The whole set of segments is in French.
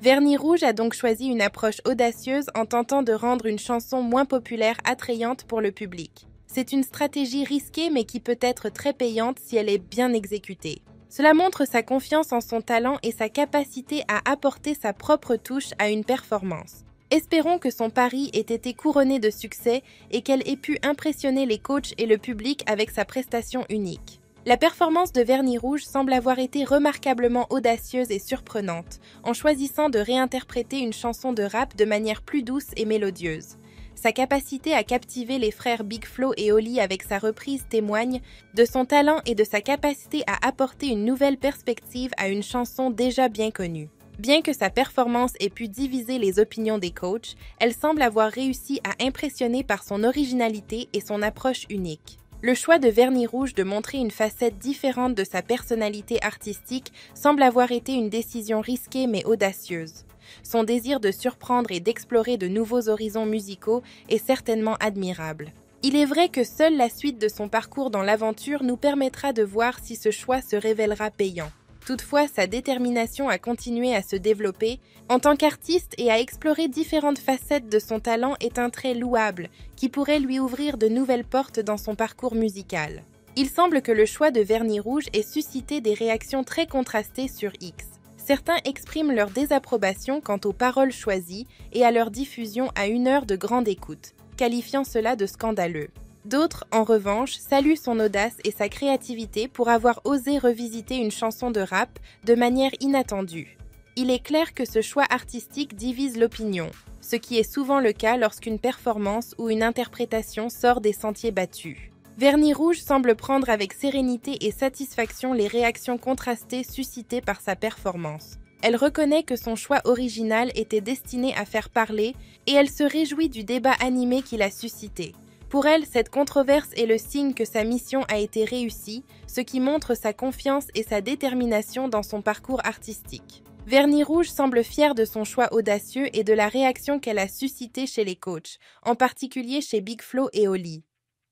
Vernis Rouge a donc choisi une approche audacieuse en tentant de rendre une chanson moins populaire attrayante pour le public. C'est une stratégie risquée mais qui peut être très payante si elle est bien exécutée. Cela montre sa confiance en son talent et sa capacité à apporter sa propre touche à une performance. Espérons que son pari ait été couronné de succès et qu'elle ait pu impressionner les coachs et le public avec sa prestation unique. La performance de Vernis Rouge semble avoir été remarquablement audacieuse et surprenante, en choisissant de réinterpréter une chanson de rap de manière plus douce et mélodieuse. Sa capacité à captiver les frères Big Flo et Oli avec sa reprise témoigne de son talent et de sa capacité à apporter une nouvelle perspective à une chanson déjà bien connue. Bien que sa performance ait pu diviser les opinions des coachs, elle semble avoir réussi à impressionner par son originalité et son approche unique. Le choix de Vernis Rouge de montrer une facette différente de sa personnalité artistique semble avoir été une décision risquée mais audacieuse. Son désir de surprendre et d'explorer de nouveaux horizons musicaux est certainement admirable. Il est vrai que seule la suite de son parcours dans l'aventure nous permettra de voir si ce choix se révélera payant. Toutefois, sa détermination à continuer à se développer en tant qu'artiste et à explorer différentes facettes de son talent est un trait louable qui pourrait lui ouvrir de nouvelles portes dans son parcours musical. Il semble que le choix de Vernis Rouge ait suscité des réactions très contrastées sur X. Certains expriment leur désapprobation quant aux paroles choisies et à leur diffusion à une heure de grande écoute, qualifiant cela de scandaleux. D'autres, en revanche, saluent son audace et sa créativité pour avoir osé revisiter une chanson de rap de manière inattendue. Il est clair que ce choix artistique divise l'opinion, ce qui est souvent le cas lorsqu'une performance ou une interprétation sort des sentiers battus. Vernis Rouge semble prendre avec sérénité et satisfaction les réactions contrastées suscitées par sa performance. Elle reconnaît que son choix original était destiné à faire parler et elle se réjouit du débat animé qu'il a suscité. Pour elle, cette controverse est le signe que sa mission a été réussie, ce qui montre sa confiance et sa détermination dans son parcours artistique. Vernis Rouge semble fier de son choix audacieux et de la réaction qu'elle a suscité chez les coachs, en particulier chez Big Flo et Oli.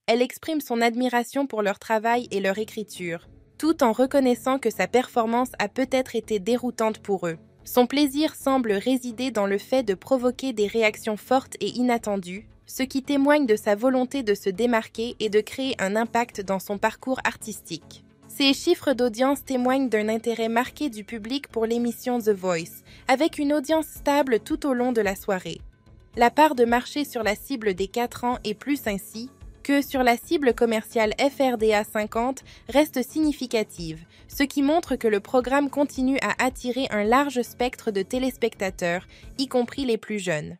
Elle exprime son admiration pour leur travail et leur écriture, tout en reconnaissant que sa performance a peut-être été déroutante pour eux. Son plaisir semble résider dans le fait de provoquer des réactions fortes et inattendues, ce qui témoigne de sa volonté de se démarquer et de créer un impact dans son parcours artistique. Ces chiffres d'audience témoignent d'un intérêt marqué du public pour l'émission The Voice, avec une audience stable tout au long de la soirée. La part de marché sur la cible des 4 ans est plus ainsi, que sur la cible commerciale FRDA 50 reste significative, ce qui montre que le programme continue à attirer un large spectre de téléspectateurs, y compris les plus jeunes.